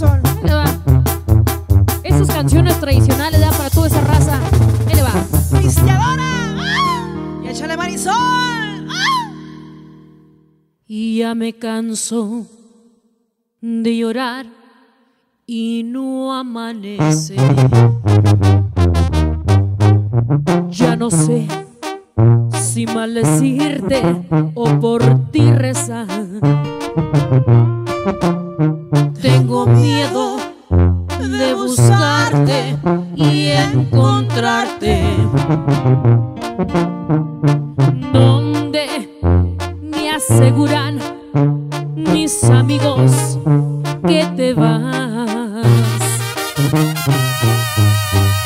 Marisol. Ahí le va. Esas canciones tradicionales ya para toda esa raza. Ahí le va. Cristiadora. ¡Ah! Y échale Marisol. ¡Ah! Y ya me canso de llorar y no amanece. Ya no sé si maldecirte o por ti rezar. Miedo de buscarte y encontrarte. Donde me aseguran mis amigos que te vas.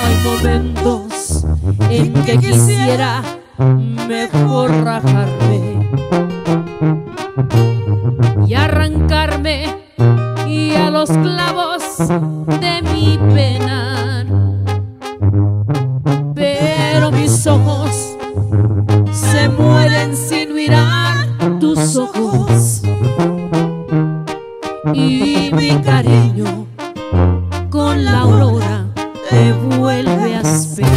Hay momentos en que quisiera mejor rajarme y arrancarme a los clavos de mi pena. Pero mis ojos se mueren sin mirar tus ojos y mi cariño con la aurora te vuelve a esperar.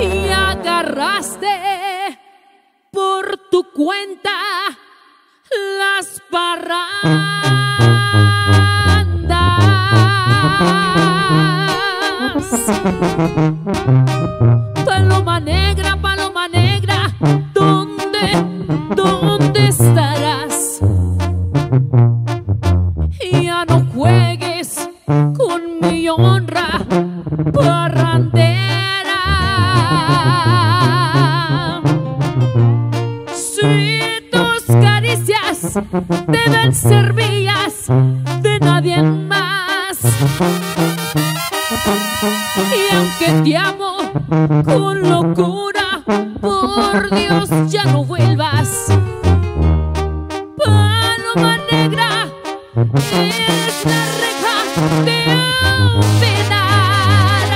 Y agarraste por tu cuenta las parrandas. Deben ser mías de nadie más. Y aunque te amo con locura, por Dios ya no vuelvas. Paloma negra, es la reja de penar.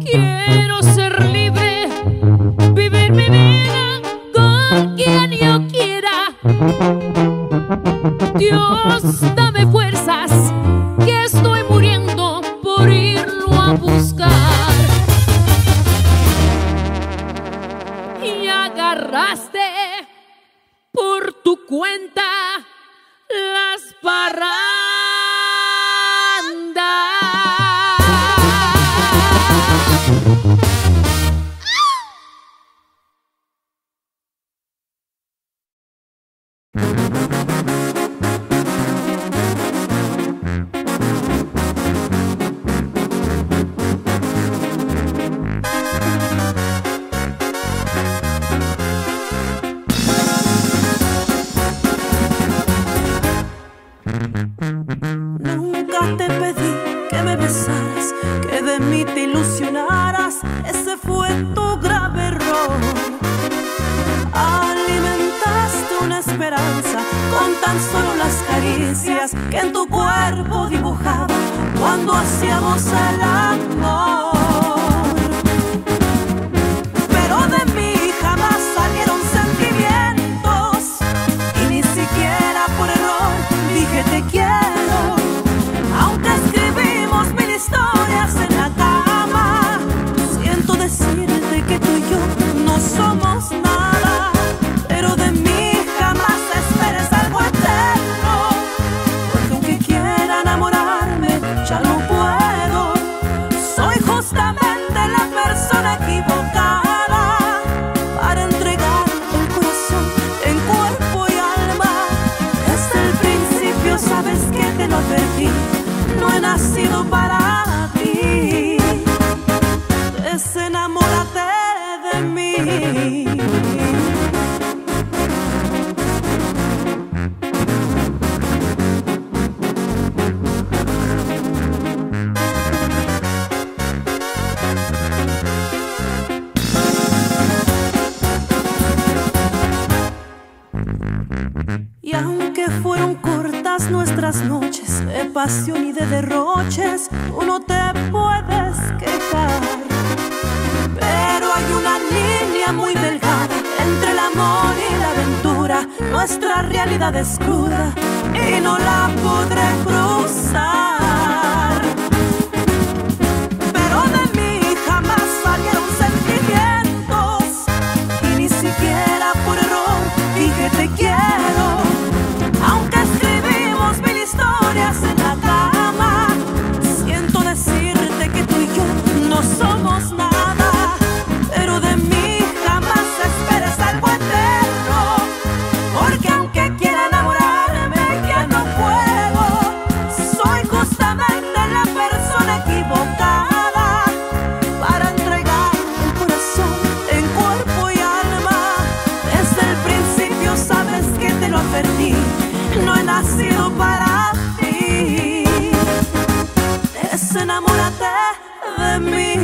Quiero ser libre, agarraste por tu cuenta las parrandas. Con tan solo las caricias que en tu cuerpo dibujaba cuando hacíamos el amor. people. Nuestras noches de pasión y de derroches, tú no te puedes quejar. Pero hay una línea muy delgada entre el amor y la aventura nuestra realidad es cruda y no la podré cruzar. Ti. Desenamórate de mí.